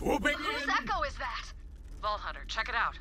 Whooping Whose in. echo is that? Vault Hunter, check it out.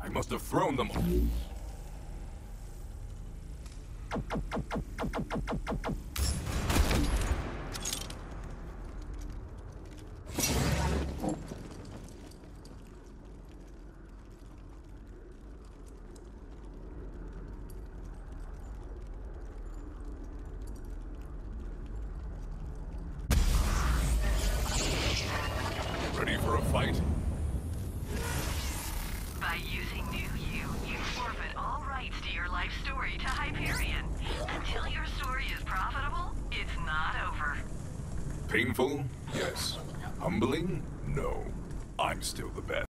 I must have thrown them. Ready for a fight? Painful? Yes. Humbling? No. I'm still the best.